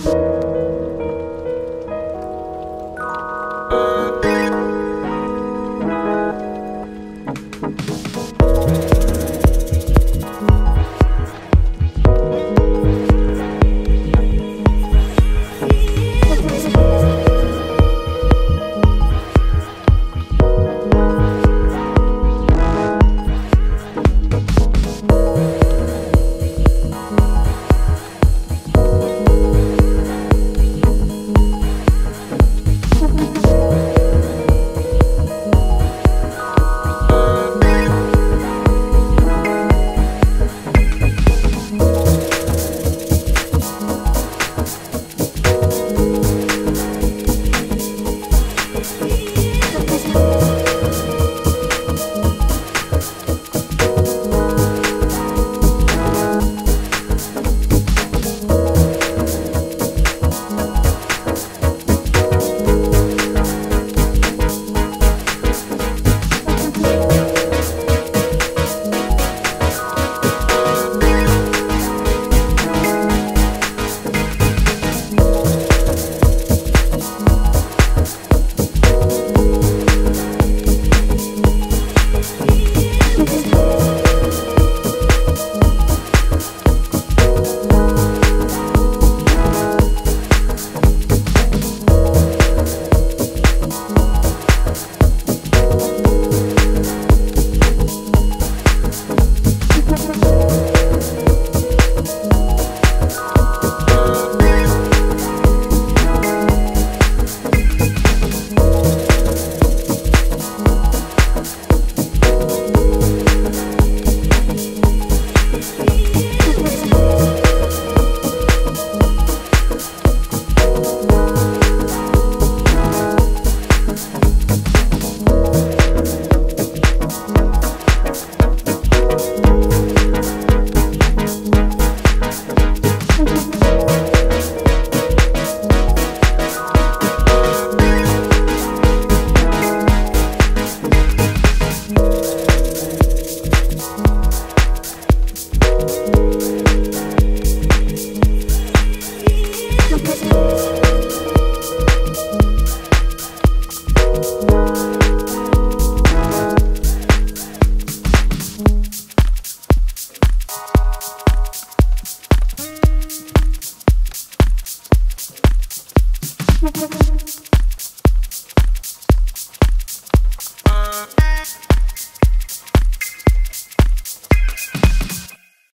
you